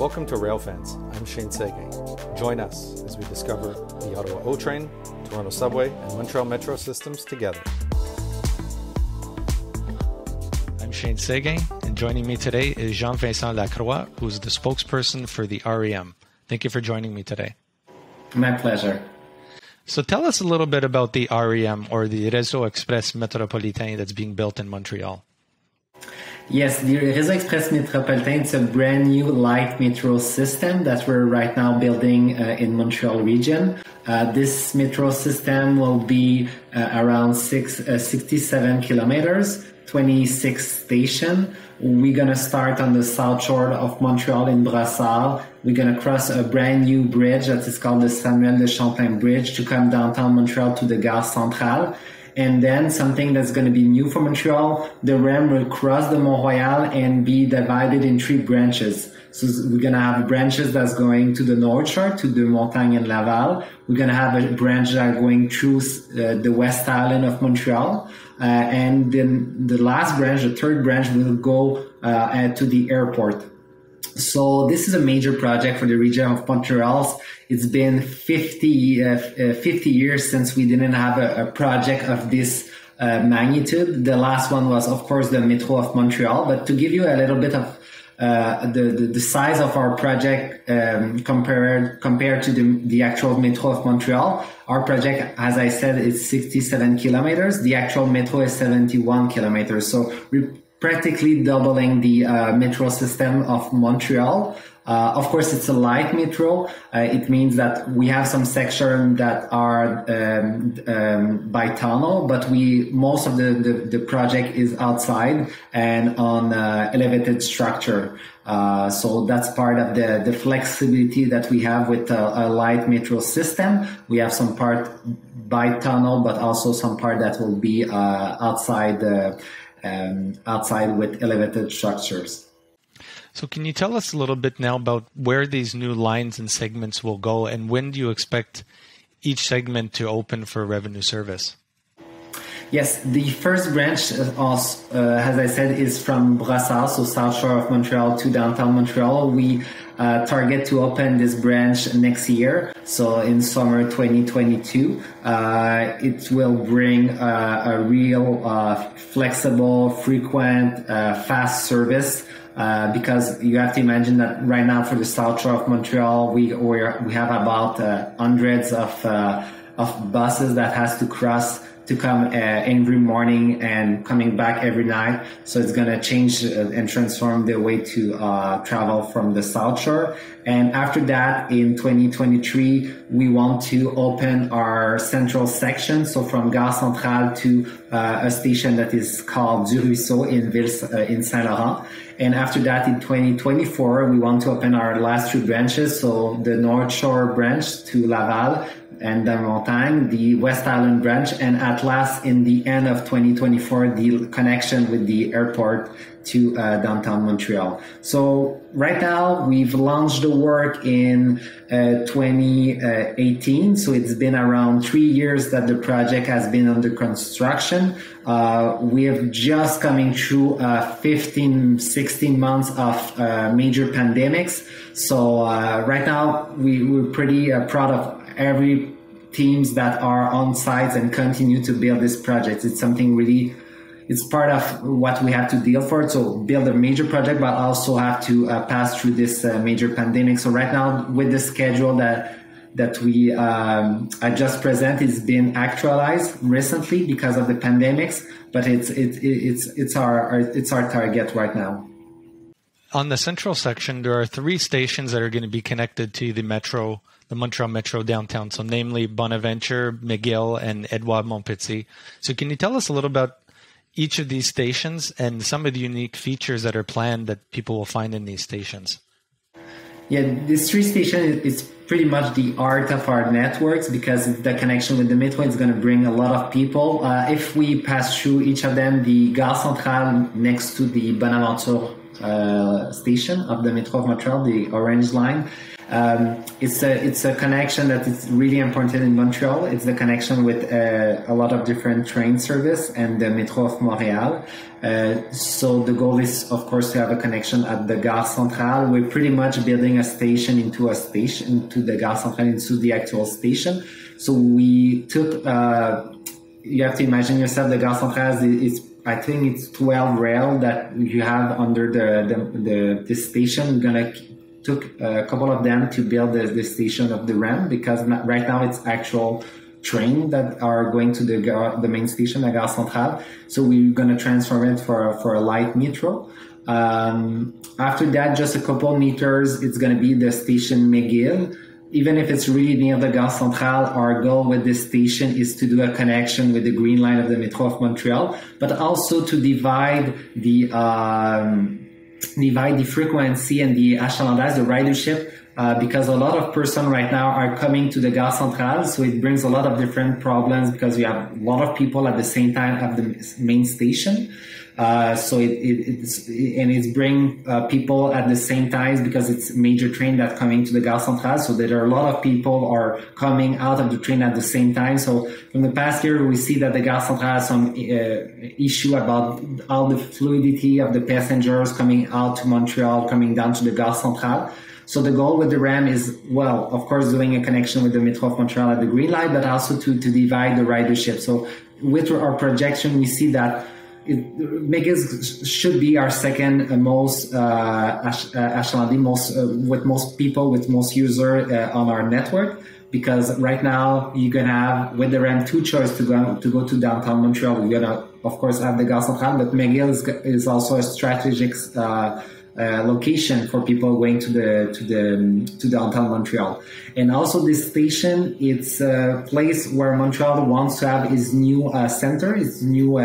Welcome to Railfans. I'm Shane Sege. Join us as we discover the Ottawa O Train, Toronto Subway, and Montreal Metro systems together. I'm Shane Sege, and joining me today is Jean Vincent Lacroix, who's the spokesperson for the REM. Thank you for joining me today. My pleasure. So tell us a little bit about the REM or the Réseau Express Métropolitain that's being built in Montreal. Yes, the Réseau Express Métropolitain is a brand new light metro system that we're right now building uh, in Montreal region. Uh, this metro system will be uh, around six, uh, 67 kilometers, 26 station. We're gonna start on the south shore of Montreal in Brossard. We're gonna cross a brand new bridge that is called the Samuel de Champlain Bridge to come downtown Montreal to the Gare Centrale. And then something that's going to be new for Montreal, the REM will cross the Mont Royal and be divided in three branches. So we're going to have branches that's going to the North Shore, to Deux-Montagnes and Laval. We're going to have a branch that are going through uh, the West Island of Montreal. Uh, and then the last branch, the third branch, will go uh, to the airport. So this is a major project for the region of Montreal. It's been 50, uh, 50 years since we didn't have a, a project of this uh, magnitude. The last one was, of course, the Metro of Montreal. But to give you a little bit of uh, the, the, the size of our project um, compared compared to the, the actual Metro of Montreal, our project, as I said, is 67 kilometers. The actual Metro is 71 kilometers. So we're practically doubling the uh, metro system of Montreal. Uh, of course, it's a light metro. Uh, it means that we have some sections that are um, um, by tunnel, but we most of the, the, the project is outside and on uh, elevated structure. Uh, so that's part of the, the flexibility that we have with a, a light metro system. We have some part by tunnel, but also some part that will be uh, outside the um, outside with elevated structures. So, can you tell us a little bit now about where these new lines and segments will go, and when do you expect each segment to open for revenue service? Yes, the first branch, uh, uh, as I said, is from Brossard, so south shore of Montreal to downtown Montreal. We uh, target to open this branch next year, so in summer 2022. Uh, it will bring uh, a real uh, flexible, frequent, fast service. Uh, because you have to imagine that right now for the south shore of Montreal, we we have about uh, hundreds of uh, of buses that has to cross to come uh, every morning and coming back every night. So it's going to change uh, and transform the way to uh, travel from the South Shore. And after that, in 2023, we want to open our central section. So from Gare Centrale to uh, a station that is called Du Ruisseau in Ville, uh, in Saint Laurent. And after that, in 2024, we want to open our last two branches. So the North Shore branch to Laval and Deux-Montagnes, the West Island branch, and at last, in the end of 2024, the connection with the airport to uh, downtown Montreal. So right now, we've launched the work in uh, 2018. So it's been around three years that the project has been under construction. Uh, we have just coming through uh, 15, 16 months of uh, major pandemics. So uh, right now, we, we're pretty proud of every teams that are on sites and continue to build this project. It's something really, it's part of what we have to deal for. So build a major project, but also have to uh, pass through this uh, major pandemic. So right now with the schedule that that we um, I just has been actualized recently because of the pandemics, but it's it, it's it's our, our it's our target right now. On the central section, there are three stations that are going to be connected to the metro the Montreal Metro downtown. So, namely Bonaventure, McGill, and Edouard Montpetit. So, can you tell us a little about each of these stations and some of the unique features that are planned that people will find in these stations? Yeah, this three station is pretty much the art of our networks because the connection with the metro is going to bring a lot of people. Uh, if we pass through each of them, the Gare Centrale next to the Bonaventure uh, station of the Metro of Montreal, the orange line, Um, it's a it's a connection that is really important in Montreal. It's the connection with uh, a lot of different train service and the Metro of Montreal. Uh, so the goal is, of course, to have a connection at the Gare Centrale. We're pretty much building a station into a station, into the Gare Centrale, into the actual station. So we took. Uh, you have to imagine yourself the Gare Centrale is I think it's 12 rail that you have under the the, the, the station. We're gonna took a couple of them to build the, the station of the REM because right now it's actual train that are going to the the main station, the Gare Centrale. So we're gonna transform it for for a light metro. Um, after that, just a couple meters, it's gonna be the station McGill even if it's really near the Gare Centrale, our goal with this station is to do a connection with the green line of the Metro of Montreal, but also to divide the um, divide the frequency and the achalandage, the ridership, uh, because a lot of person right now are coming to the Gare Centrale, so it brings a lot of different problems because we have a lot of people at the same time at the main station. Uh, so it, it, it's and it's bring uh, people at the same time because it's major train that coming to the Gare Centrale. So there are a lot of people are coming out of the train at the same time. So from the past year, we see that the Gare Centrale has some uh, issue about all the fluidity of the passengers coming out to Montreal, coming down to the Gare Centrale. So the goal with the REM is, well, of course, doing a connection with the Metro of Montreal at the green light, but also to, to divide the ridership. So with our projection, we see that it, should be our second most uh, uh, most uh, with most people, with most user uh, on our network. Because right now you can have with the REM two choice to go to go to downtown Montreal. You're gonna of course have the Gare Centrale, but McGill is, is also a strategic uh, uh, location for people going to the to the to downtown Montreal. And also this station, it's a place where Montreal wants to have its new uh, center, its new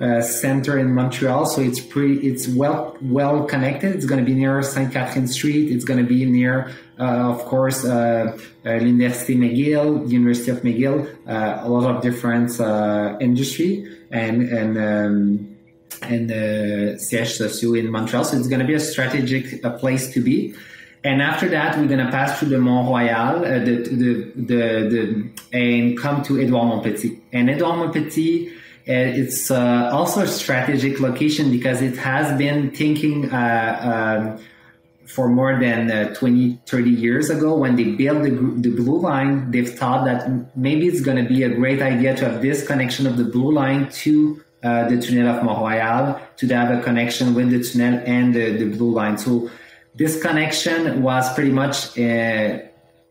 uh, uh, center in Montreal. So it's pretty, it's well well connected. It's going to be near Saint Catherine Street. It's going to be near, uh, of course, uh, uh University McGill, University of McGill, uh, a lot of different uh, industry and and. Um, and the siège in Montreal. So it's going to be a strategic place to be. And after that, we're going to pass through the Mont Royal, uh, the, the, the, the, and come to Edouard Montpetit. And Edouard Montpetit it's uh, also a strategic location because it has been thinking uh, um, for more than uh, 20, 30 years ago when they built the, the blue line, they've thought that maybe it's going to be a great idea to have this connection of the blue line to uh, the tunnel of Mont Royal, to have a connection with the tunnel and the, the blue line. So this connection was pretty much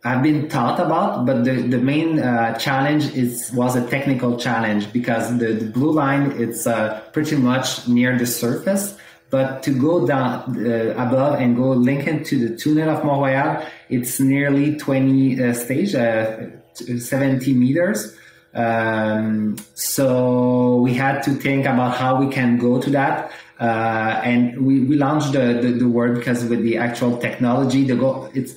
have been taught about, but the, the main uh, challenge is was a technical challenge because the, the blue line it's uh, pretty much near the surface. But to go down uh, above and go link into the tunnel of Mont Royal, it's nearly 20 uh, stage, uh, 70 meters. Um, so we had to think about how we can go to that. Uh, and we, we launched the, the, the word because with the actual technology, the goal, it's,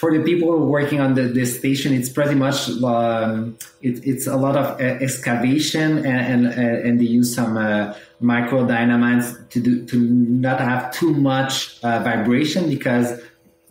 for the people working on the, this station, it's pretty much um, it, it's a lot of uh, excavation and and, uh, and they use some uh, micro dynamites to do to not have too much uh, vibration because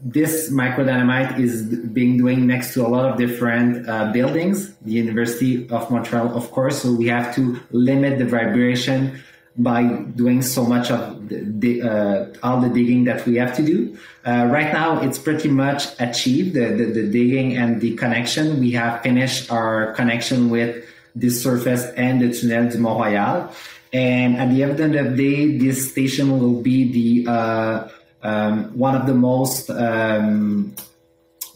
this micro dynamite is being doing next to a lot of different uh, buildings. The University of Montreal, of course, so we have to limit the vibration by doing so much of the, uh, all the digging that we have to do. Uh, right now, it's pretty much achieved the, the, the, digging and the connection. We have finished our connection with the surface and the Tunnel du Mont Royal. And at the end of the day, this station will be the uh, um, one of the most um,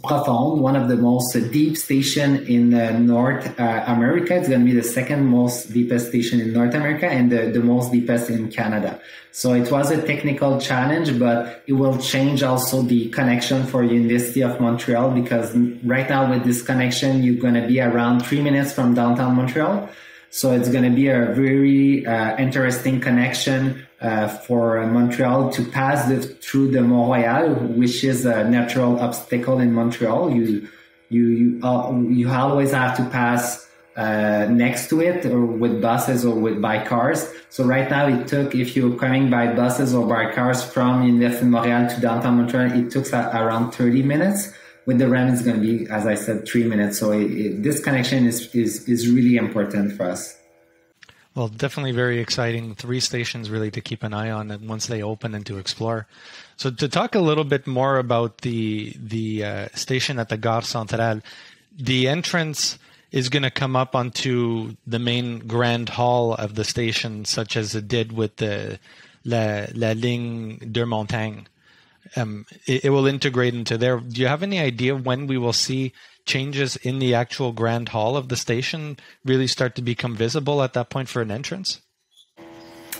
Profonde, one of the most deep station in uh, North uh, America. It's going to be the second most deepest station in North America and the, the most deepest in Canada. So it was a technical challenge, but it will change also the connection for University of Montreal because right now with this connection, you're going to be around three minutes from downtown Montreal. So it's going to be a very uh, interesting connection uh, for Montreal to pass the, through the Mont Royal, which is a natural obstacle in Montreal. You you you, uh, you always have to pass uh, next to it, or with buses or with by cars. So right now, it took if you're coming by buses or by cars from Université de Montréal to downtown Montreal, it took around 30 minutes. With the REM, it's going to be, as I said, three minutes. So it, it, this connection is, is, is really important for us. Well, definitely very exciting. Three stations really to keep an eye on and once they open and to explore. So to talk a little bit more about the the uh, station at the Gare Centrale, the entrance is going to come up onto the main grand hall of the station, such as it did with the La, La Ligne de Montagne. Um, it, it, will integrate into there. Do you have any idea when we will see changes in the actual grand hall of the station really start to become visible at that point for an entrance?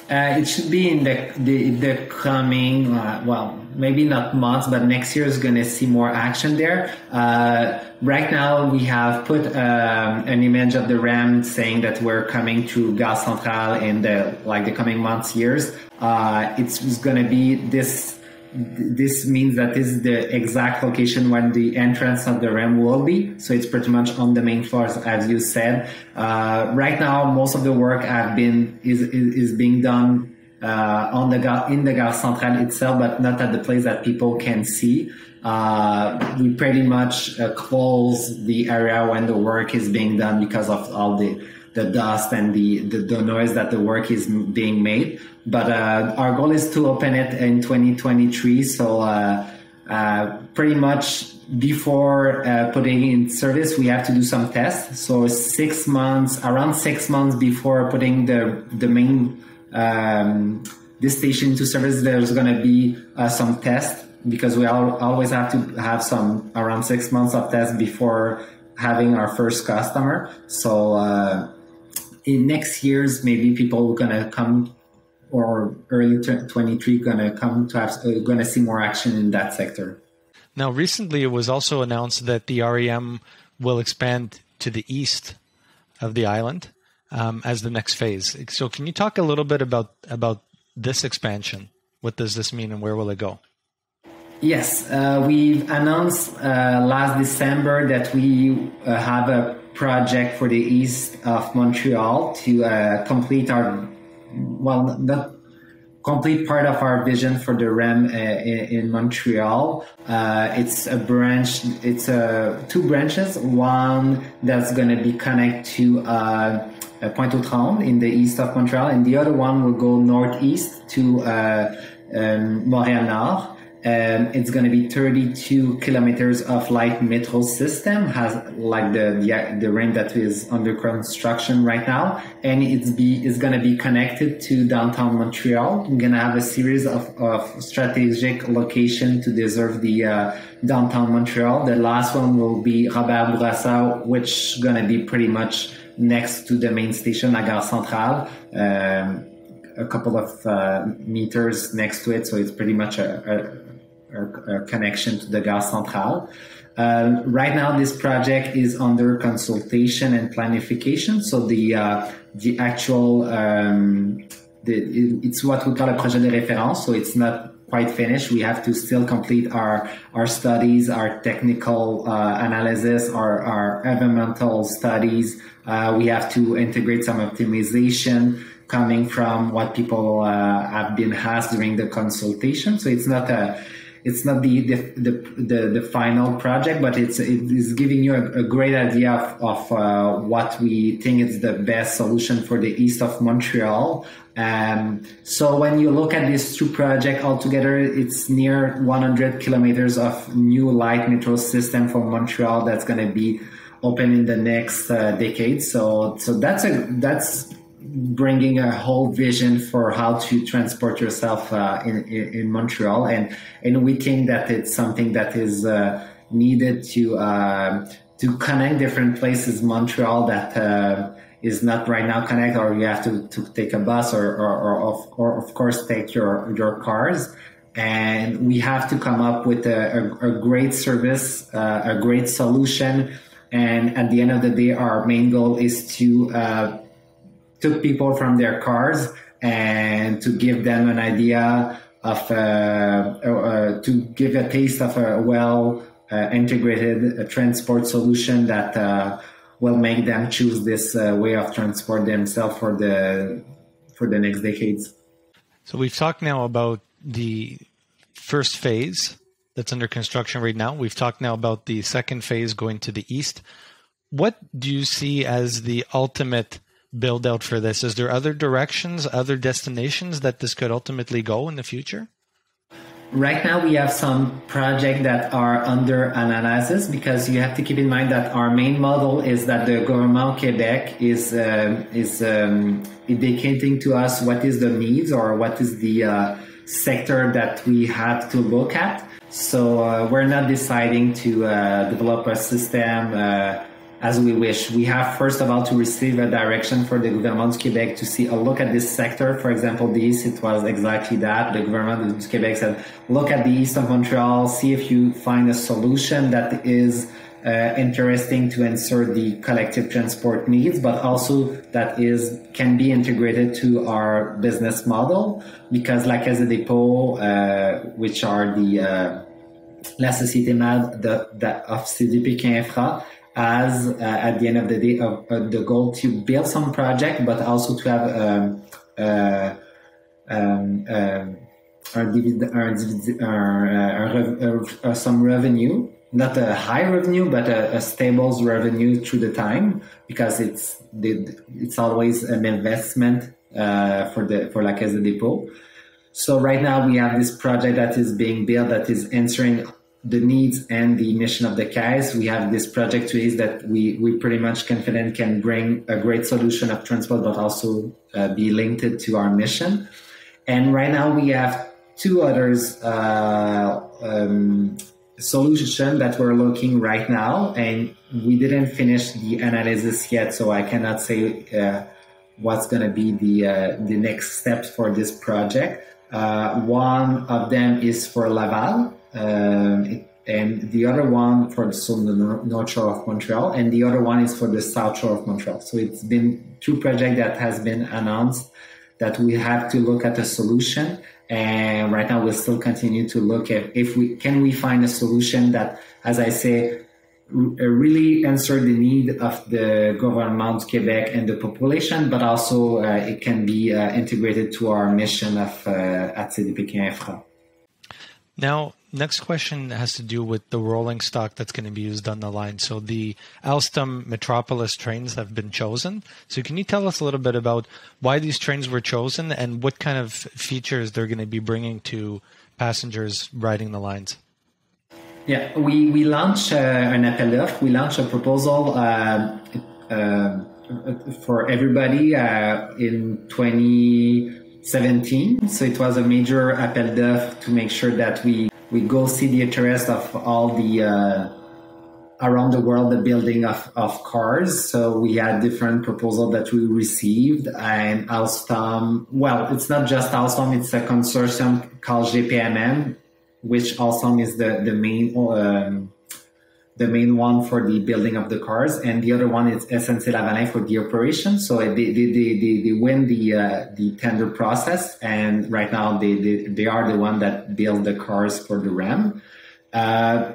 Uh, it should be in the the, the coming uh, well maybe not months but next year is going to see more action there uh, right now we have put um, an image of the REM saying that we're coming to Gare Centrale in the like the coming months years uh, it's going to be this this means that this is the exact location when the entrance of the REM will be. So it's pretty much on the main floors, as you said. Uh, right now, most of the work have been is is, is being done uh, on the in the Gare Centrale itself, but not at the place that people can see. Uh, we pretty much uh, close the area when the work is being done because of all the the dust and the, the, the noise that the work is being made. But uh, our goal is to open it in 2023. So uh, uh, pretty much before uh, putting in service, we have to do some tests. So six months, around six months before putting the the main um, this station into service, there's going to be uh, some tests because we all, always have to have some around six months of tests before having our first customer. So uh, in next years, maybe people are gonna come or early 23 gonna come to have uh, gonna see more action in that sector. Now, recently, it was also announced that the REM will expand to the east of the island um, as the next phase. So, can you talk a little bit about about this expansion? What does this mean, and where will it go? Yes, uh, we've announced uh, last December that we uh, have a project for the east of Montreal to uh, complete our, well, the complete part of our vision for the REM uh, in, in, Montreal. Uh, it's a branch, it's uh, two branches, one that's going to be connected to uh, Pointe-aux-Trembles in the east of Montreal, and the other one will go northeast to uh, um, Montréal-Nord. Um, it's going to be 32 kilometers of light metro system has like the, the the ring that is under construction right now. And it's be is going to be connected to downtown montreal. We're going to have a series of, of strategic location to deserve the uh, downtown montreal. The last one will be robert bourassa which going to be pretty much next to the main station la gare centrale um, a couple of uh, meters next to it so it's pretty much a, a connection to the Gare Centrale. Uh, right now, this project is under consultation and planification. So the uh, the actual um, the, it's what we call a projet de référence. So it's not quite finished. We have to still complete our our studies, our technical uh, analysis, our our environmental studies. Uh, we have to integrate some optimization coming from what people uh, have been asked during the consultation. So it's not a it's not the the, the, the, the final project, but it's it is giving you a, a great idea of, of uh, what we think is the best solution for the east of Montreal. Um, so when you look at these two projects altogether, it's near 100 kilometers of new light metro system for Montreal that's going to be open in the next uh, decade. So so that's a that's bringing a whole vision for how to transport yourself uh, in, in, in Montreal, and and we think that it's something that is uh, needed to uh, to connect different places. Montreal that uh, is not right now connect, or you have to, to take a bus, or or, or, of, or of course take your your cars. And we have to come up with a, a, a great service, uh, a great solution. And at the end of the day, our main goal is to uh, took people from their cars and to give them an idea of uh, uh, to give a taste of a well uh, integrated uh, transport solution that uh, will make them choose this uh, way of transport themselves for the for the next decades. So we've talked now about the first phase that's under construction right now. We've talked now about the second phase going to the east. What do you see as the ultimate build out for this? Is there other directions, other destinations that this could ultimately go in the future? Right now, we have some projects that are under analysis because you have to keep in mind that our main model is that the government Quebec is uh, is um, indicating to us what is the needs or what is the uh, sector that we have to look at. So uh, we're not deciding to uh, develop a system uh, as we wish. We have first of all to receive a direction for the government of Quebec to see a look at this sector. For example, east, it was exactly that. The government of Quebec said, look at the east of Montreal, see if you find a solution that is uh, interesting to answer the collective transport needs, but also that is can be integrated to our business model because La Caisse de dépôt, uh, which are the uh, La Société Mère the, the, of CDPQ Infra, as uh, at the end of the day of, the goal to build some project, but also to have um, uh, um, um, divid- our, divid- our, our, some revenue not a high revenue, but a, a stable revenue through the time because it's it's always an investment uh, for the for La Caisse de Dépôt. So right now we have this project that is being built that is answering the needs and the mission of the Caisse. We have this project is that we we pretty much confident can bring a great solution of transport, but also uh, be linked to our mission. And right now we have two others. Uh, um, solution that we're looking right now, and we didn't finish the analysis yet, so I cannot say uh, what's going to be the uh, the next steps for this project. Uh, one of them is for Laval, um, and the other one for the, so the north shore of Montreal, and the other one is for the south shore of Montreal. So it's been two projects that has been announced that we have to look at a solution and right now, we'll still continue to look at if we can we find a solution that, as I say, really answer the need of the government of Quebec and the population, but also uh, it can be uh, integrated to our mission of uh, at CDPQ Infra. Now, next question has to do with the rolling stock that's going to be used on the line. So the Alstom Metropolis trains have been chosen. So can you tell us a little bit about why these trains were chosen and what kind of features they're going to be bringing to passengers riding the lines? Yeah, we, we launched uh, an appel d'offre. We launched a proposal uh, uh, for everybody uh, in 2017. So it was a major appel d'offre to make sure that we, we go see the interest of all the uh, around the world the building of, of cars. So we had different proposals that we received and Alstom, well, it's not just Alstom, it's a consortium called GPMM, which Alstom is the, the main um, the main one for the building of the cars, and the other one is SNC Lavalin for the operation. So they, they, they, they, win the uh, the tender process, and right now they, they, they are the one that build the cars for the REM. Uh,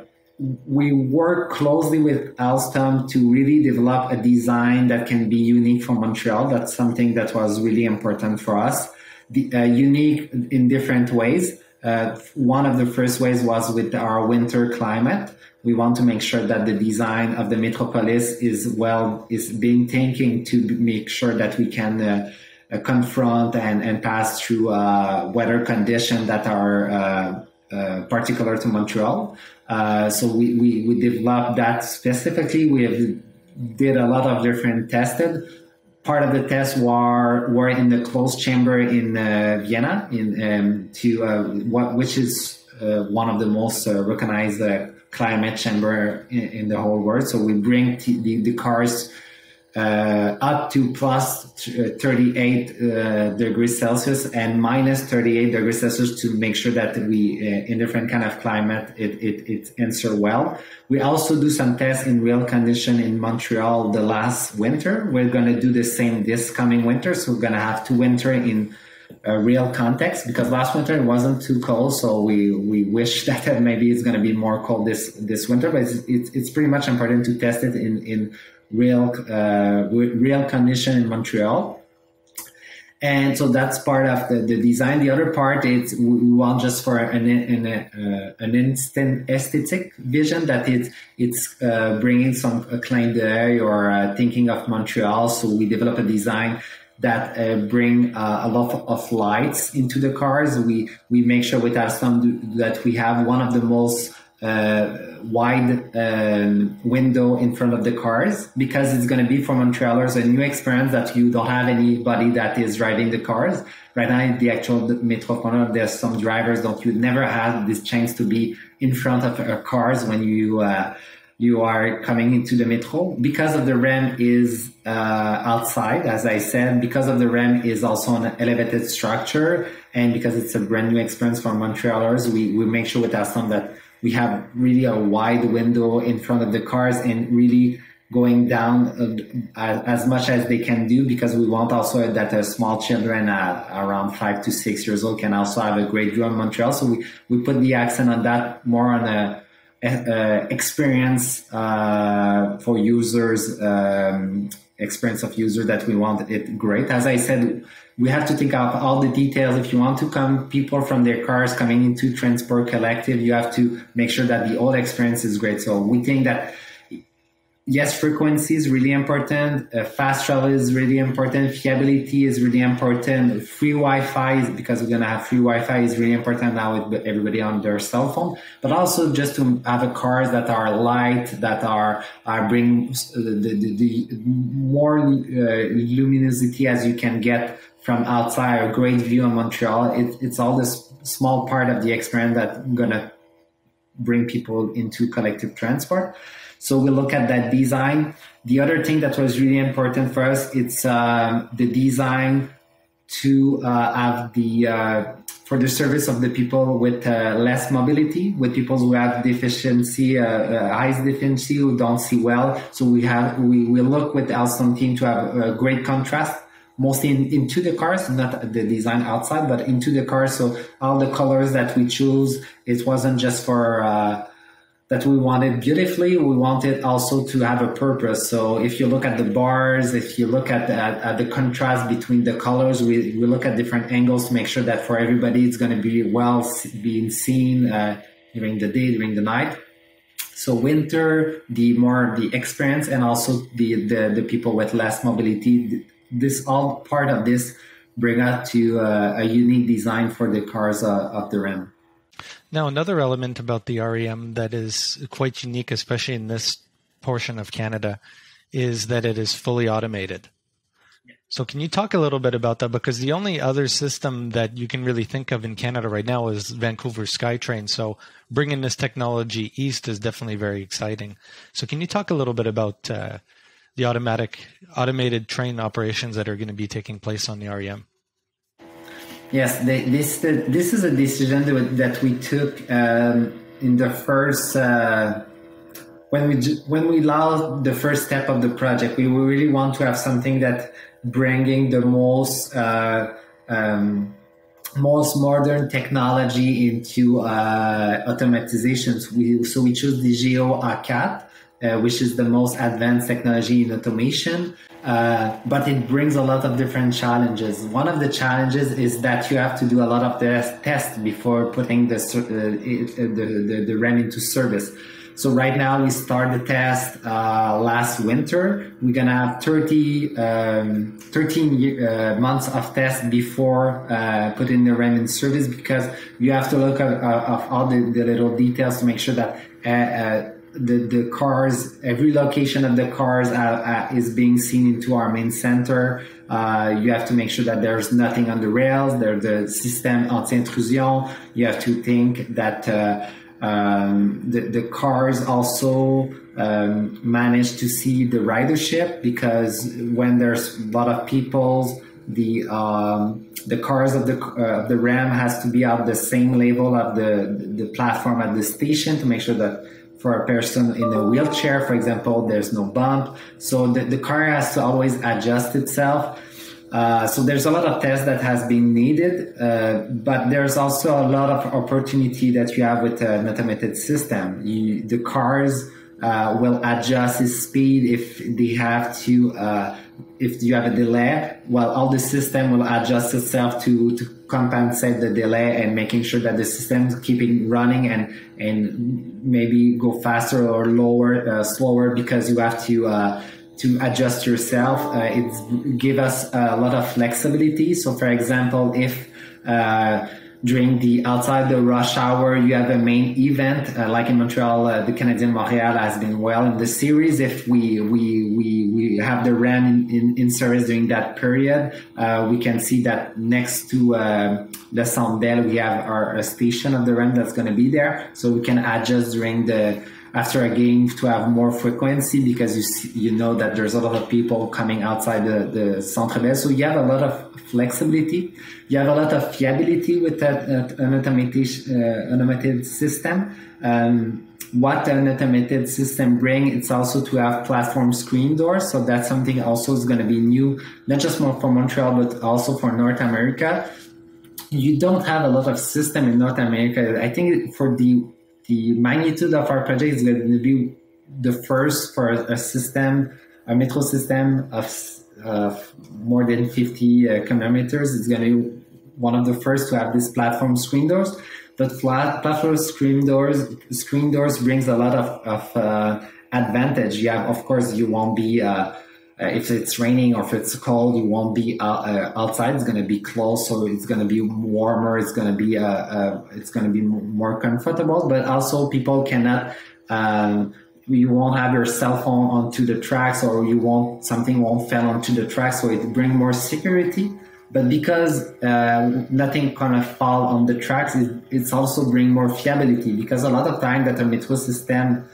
we work closely with Alstom to really develop a design that can be unique for Montreal. That's something that was really important for us. The, uh, unique in different ways. Uh, one of the first ways was with our winter climate we want to make sure that the design of the metropolis is well is being thinking to make sure that we can uh, uh, confront and, and pass through uh, weather conditions that are uh, uh, particular to Montreal. So we, we, we developed that specifically. We have, did a lot of different tested. Part of the tests were were in the closed chamber in Vienna, in um, to what which is one of the most recognized climate chamber in, in, the whole world. So we bring the, the, cars uh, up to plus 38 uh, degrees Celsius and minus 38 degrees Celsius to make sure that we, uh, in different kind of climate, it, it, it answer well. We also do some tests in real condition in Montreal the last winter. We're going to do the same this coming winter. So we're going to have two winter in a real context because last winter it wasn't too cold, so we we wish that maybe it's going to be more cold this this winter. But it's, it's, it's pretty much important to test it in in real uh, real condition in Montreal. And so that's part of the, the design. The other part is we want just for an an, uh, an instant aesthetic vision that it, it's uh, bringing some a clin d'oeil or uh, thinking of Montreal. So we develop a design that uh, bring uh, a lot of lights into the cars. We we make sure with Alstom that we have one of the most uh, wide um, window in front of the cars because it's going to be for Montrealers a new experience that you don't have anybody that is driving the cars. Right now, in the actual Metro there's some drivers that you never had this chance to be in front of uh, cars when you uh, you are coming into the metro because of the REM is uh, outside, as I said, because of the REM is also an elevated structure, and because it's a brand new experience for Montrealers, we, we make sure with Alstom that we have really a wide window in front of the cars and really going down uh, as much as they can do because we want also that uh, small children uh, around five to six years old can also have a great view on Montreal. So we, we put the accent on that more on a, a experience uh, for users, um, experience of user that we want it great. As I said, we have to think of all the details. If you want to come, people from their cars coming into Transport Collective, you have to make sure that the whole experience is great. So we think that yes, frequency is really important. Uh, fast travel is really important. Fiability is really important. Free Wi-Fi is because we're gonna have free Wi-Fi is really important now with everybody on their cell phone. But also just to have a cars that are light, that are are bring the, the, the more uh, luminosity as you can get from outside. A great view of Montreal. It, it's all this small part of the experience that's gonna bring people into collective transport. So we look at that design. The other thing that was really important for us, it's um, the design to uh, have the uh, for the service of the people with uh, less mobility, with people who have deficiency, uh, uh, eyes deficiency, who don't see well. So we have we, we look with the Alstom team to have a great contrast mostly in, into the cars, not the design outside, but into the cars. So all the colors that we choose, it wasn't just for uh, that we wanted beautifully. We wanted also to have a purpose. So if you look at the bars, if you look at the, at, at the contrast between the colors, we, we look at different angles to make sure that for everybody it's going to be well being seen uh, during the day, during the night. So winter, the more the experience, and also the the, the people with less mobility. This all part of this bring us to uh, a unique design for the cars uh, of the REM. Now, another element about the REM that is quite unique, especially in this portion of Canada, is that it is fully automated. So, can you talk a little bit about that? Because the only other system that you can really think of in Canada right now is Vancouver SkyTrain. So, bringing this technology east is definitely very exciting. So, can you talk a little bit about uh, the automatic automated train operations that are going to be taking place on the REM? Yes, they, this the, this is a decision that we took um, in the first uh, when we when we launched the first step of the project. We really want to have something that bringing the most uh, um, most modern technology into uh, automatizations. We, so we choose the GoA4, uh, which is the most advanced technology in automation. Uh, but it brings a lot of different challenges. One of the challenges is that you have to do a lot of the tests before putting the, uh, the, the, the REM into service. So right now we start the test uh, last winter. We're gonna have 30, um, 13 uh, months of test before uh, putting the REM in service because you have to look at, uh, all the, the, little details to make sure that the, the cars, every location of the cars uh, uh, is being seen into our main center. Uh, you have to make sure that there's nothing on the rails. There's the system anti-intrusion. You have to think that uh, um, the, the cars also um, manage to see the ridership because when there's a lot of people, the um, the cars of the uh, the REM has to be at the same level of the the platform at the station to make sure that for a person in a wheelchair, for example, there's no bump. So the, the car has to always adjust itself. Uh, so there's a lot of tests that has been needed, uh, but there's also a lot of opportunity that you have with an automated system. You, the cars uh, will adjust its speed if they have to uh, if you have a delay, well, all the system will adjust itself to, to compensate the delay and making sure that the system is keeping running and, and maybe go faster or lower, uh, slower because you have to, uh, to adjust yourself. Uh, it give us a lot of flexibility. So for example, if, during the outside the rush hour you have a main event uh, like in montreal uh, the canadian montreal has been well in the series. If we we we, we have the REM in, in, in service during that period uh, we can see that next to uh, the Centre Bell we have our station of the REM that's going to be there. So we can adjust during the after a game to have more frequency because you see, you know that there's a lot of people coming outside the, the Centre Bell. So you have a lot of flexibility. You have a lot of fiability with that, an automated, uh, automated system. Um, what an automated system bring, it's also to have platform screen doors. So that's something also is going to be new, not just more for Montreal, but also for North America. You don't have a lot of system in North America. I think for the the magnitude of our project is going to be the first for a system, a metro system of, of more than 50 uh, kilometers. It's going to be one of the first to have this platform screen doors. But flat platform screen doors, screen doors brings a lot of, of uh, advantage. You have, of course, you won't be uh, uh, if it's raining or if it's cold, you won't be uh, uh outside. It's going to be closed, so it's going to be warmer. It's going to be uh, uh it's going to be more comfortable. But also, people cannot. Um, you won't have your cell phone onto the tracks, or you won't something won't fall onto the tracks, so it bring more security. But because uh, nothing kind of fall on the tracks, it, it's also bring more fiability. Because a lot of time that a metro system,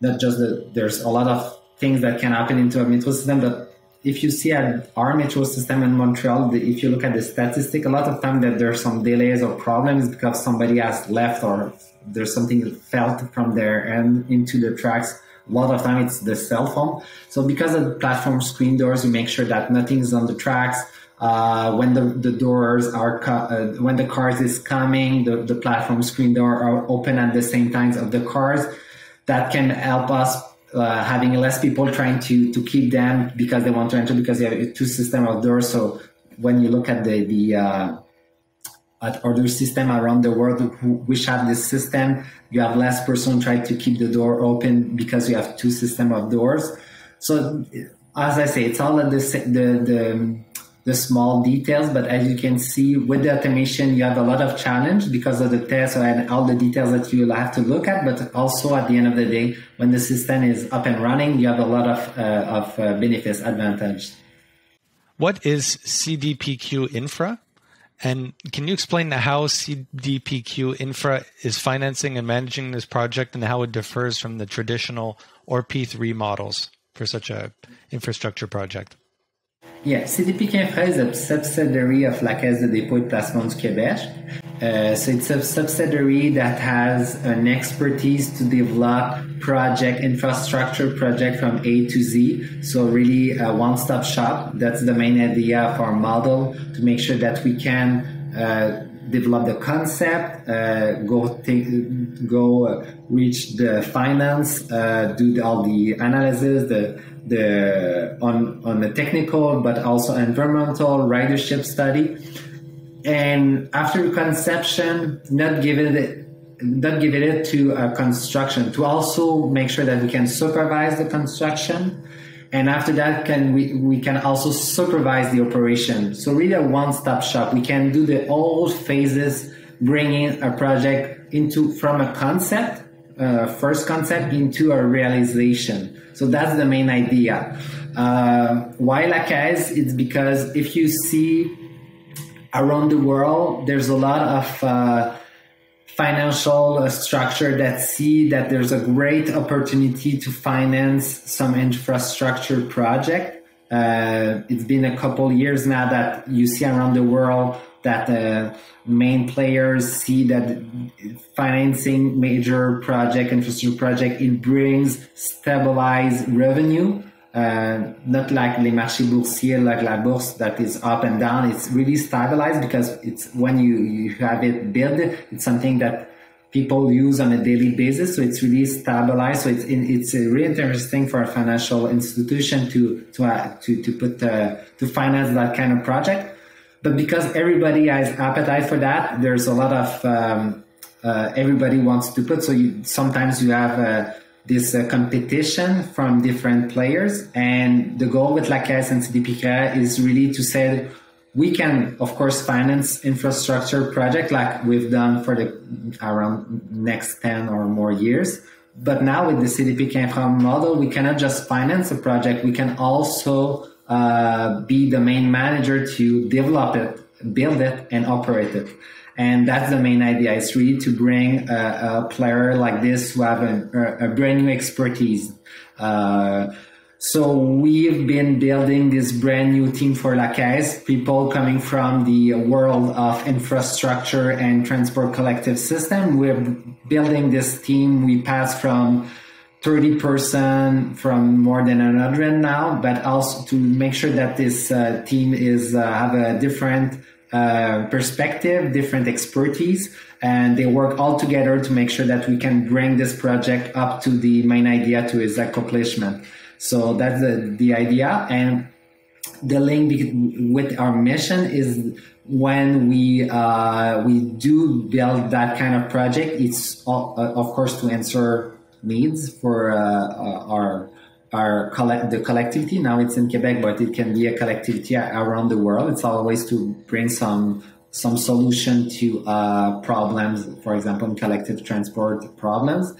not just the, there's a lot of things that can happen into a metro system. But if you see at our metro system in Montreal, if you look at the statistic, a lot of time that there's some delays or problems because somebody has left or there's something felt from there and into the tracks. A lot of time it's the cell phone. So because of the platform screen doors, we make sure that nothing's on the tracks. Uh, when the, the doors are uh, when the cars is coming, the, the platform screen door are open at the same times of the cars. That can help us uh, having less people trying to to keep them because they want to enter because they have two system of doors. So when you look at the the uh, at other system around the world who, which have this system, you have less person trying to keep the door open because you have two system of doors. So as I say, it's all the the the the small details. But as you can see with the automation, you have a lot of challenge because of the test and all the details that you will have to look at. But also at the end of the day, when the system is up and running, you have a lot of, uh, of uh, benefits, advantage. What is CDPQ Infra? And can you explain how CDPQ Infra is financing and managing this project and how it differs from the traditional or P3 models for such a infrastructure project? Yeah, CDP Infra is a subsidiary of La Caisse de dépôt et de placement du Québec. Uh, so it's a subsidiary that has an expertise to develop project infrastructure project from A to Z. So really a one-stop shop. That's the main idea of our model to make sure that we can uh, develop the concept, uh, go take, go reach the finance, uh, do all the analysis, the the on on the technical but also environmental ridership study. And after conception not giving it not give it to a construction to also make sure that we can supervise the construction. And after that can we, we can also supervise the operation. So really a one-stop shop. We can do the all phases bringing a project into from a concept uh, first concept into a realization so that's the main idea. Uh, why La Caisse? It's because if you see around the world, there's a lot of uh, financial uh, structure that see that there's a great opportunity to finance some infrastructure project. Uh, it's been a couple years now that you see around the world that the main players see that financing major project, infrastructure project, it brings stabilized revenue. Uh, not like les marchés boursiers, like la bourse that is up and down. It's really stabilized because it's when you, you have it built, it's something that people use on a daily basis. So it's really stabilized. So it's it's really interesting for a financial institution to to uh, to to put uh, to finance that kind of project. But because everybody has appetite for that, there's a lot of um, uh, everybody wants to put. So you, sometimes you have uh, this uh, competition from different players, and the goal with La Caisse and CDPQ is really to say we can, of course, finance infrastructure project like we've done for the around next 10 or more years. But now with the CDPQ infra model, we cannot just finance a project. We can also uh, be the main manager to develop it, build it, and operate it. And that's the main idea. is really to bring a, a player like this who have a, a brand new expertise. Uh, so we've been building this brand new team for La Caisse, people coming from the world of infrastructure and transport collective system. We're building this team. We passed from 30 person from more than 100 now, but also to make sure that this uh, team is uh, have a different uh, perspective, different expertise, and they work all together to make sure that we can bring this project up to the main idea to its accomplishment. So that's the, the idea. And the link with our mission is when we uh, we do build that kind of project, it's all, uh, of course to answer needs for uh, uh our our collect the collectivity. Now it's in Quebec, but it can be a collectivity around the world. It's always to bring some some solution to uh, problems, for example, in collective transport problems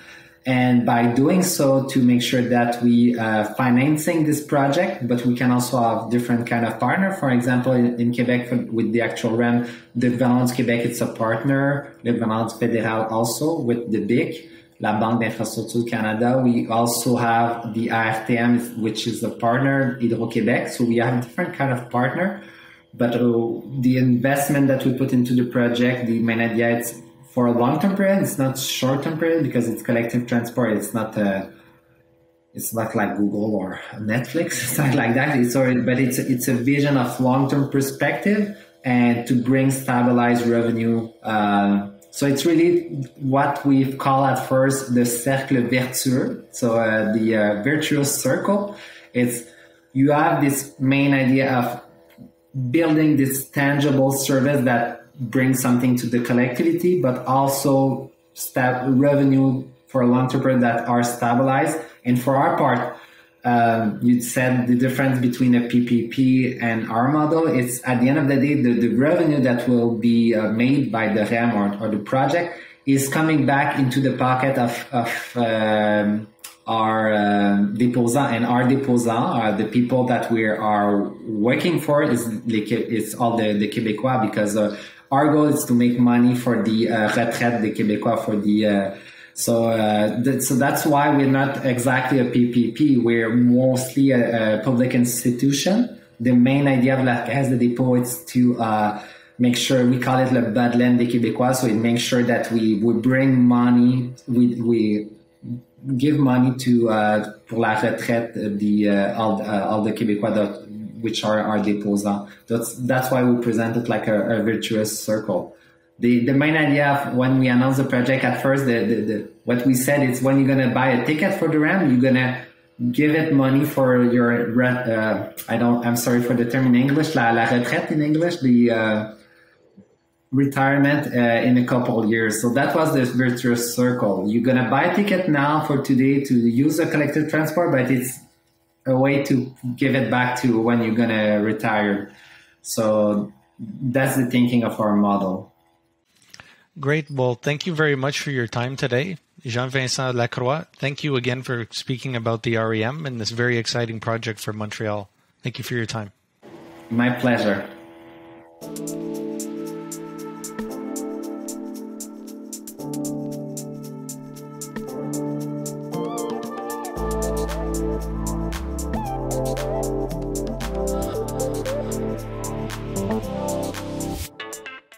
and by doing so to make sure that we uh, financing this project but we can also have different kind of partner. For example in, in quebec for, with the actual REM the Valence quebec it's a partner. The Valence fédéral also with the BIC la banque d'infrastructure canada. We also have the ARTM which is a partner hydro-québec. So we have different kind of partner. But uh, the investment that we put into the project the main idea is for a long term period. It's not short term period because it's collective transport. It's not a, uh, it's not like Google or Netflix. It's like that. It's already, but it's it's a vision of long term perspective and to bring stabilized revenue. Uh, so it's really what we've called at first the cercle vertueux. So uh, the uh, virtuous circle. It's you have this main idea of building this tangible service that bring something to the collectivity, but also stab revenue for term that are stabilized. And for our part, um, you said the difference between a PPP and our model. It's at the end of the day, the, the revenue that will be uh, made by the REM or, or, the project is coming back into the pocket of, of um, our um, and our deposants are the people that we are working for is it's all the, the Québécois because uh, our goal is to make money for the uh, retraite des Québécois for the uh, so uh, th- so that's why we're not exactly a PPP. We're mostly a, a public institution. The main idea of La Caisse de Dépôt is to uh, make sure we call it le bas de laine des Québécois. So it makes sure that we we bring money. We we give money to uh, pour la retraite the uh, all, uh, all the Québécois that which are our deposits. That's that's why we present it like a, a, virtuous circle. The the main idea when we announced the project at first, the, the, the what we said is when you're gonna buy a ticket for the REM, you're gonna give it money for your uh, I don't I'm sorry for the term in English la, la retraite in English the uh, retirement uh, in a couple years. So that was the virtuous circle. You're gonna buy a ticket now for today to use a collective transport, but it's a way to give it back to when you're going to retire. So that's the thinking of our model. Great. Well, thank you very much for your time today. Jean Vincent Lacroix, thank you again for speaking about the REM and this very exciting project for Montreal. Thank you for your time. My pleasure.